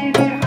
baby.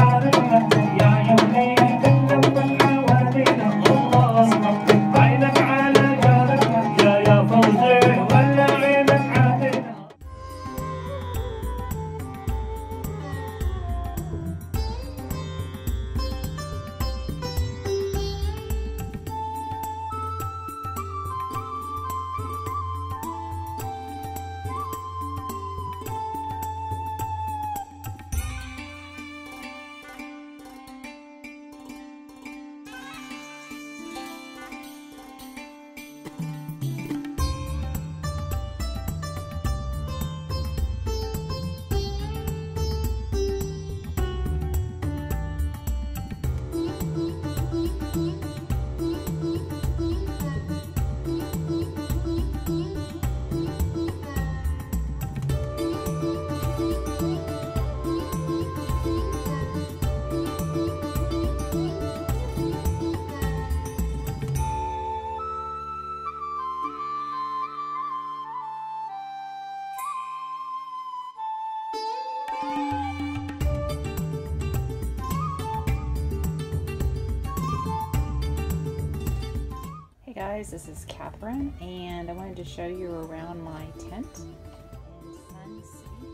Guys, this is Catherine and I wanted to show you around my tent in Sun City.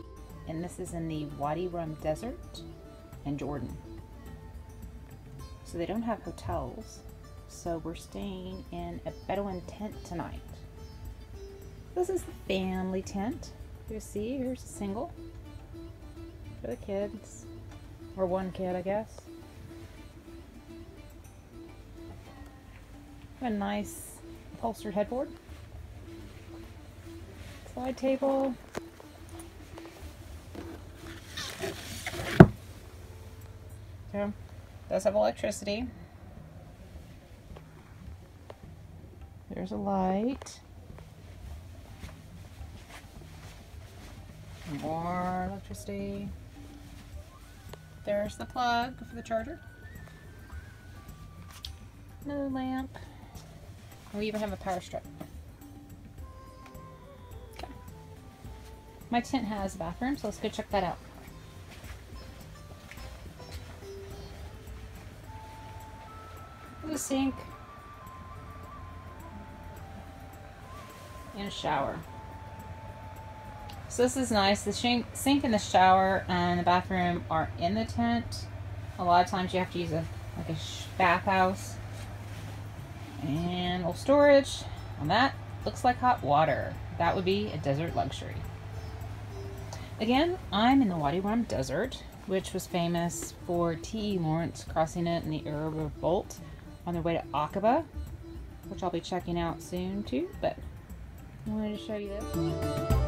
And this is in the Wadi Rum Desert in Jordan. So they don't have hotels, so we're staying in a Bedouin tent tonight. This is the family tent. You see, here's a single for the kids, or one kid, I guess. A nice upholstered headboard. Slide table. So, does have electricity. There's a light. More electricity. There's the plug for the charger. Another lamp. We even have a power strip. Okay. My tent has a bathroom, so let's go check that out. The sink. And a shower. So this is nice. The sink and the shower and the bathroom are in the tent. A lot of times you have to use a like a bathhouse and little storage on that. Looks like hot water. That would be a desert luxury. Again, I'm in the Wadi Rum Desert, which was famous for T.E. Lawrence crossing it in the Arab Revolt on their way to Aqaba, which I'll be checking out soon too, but I wanted to show you this.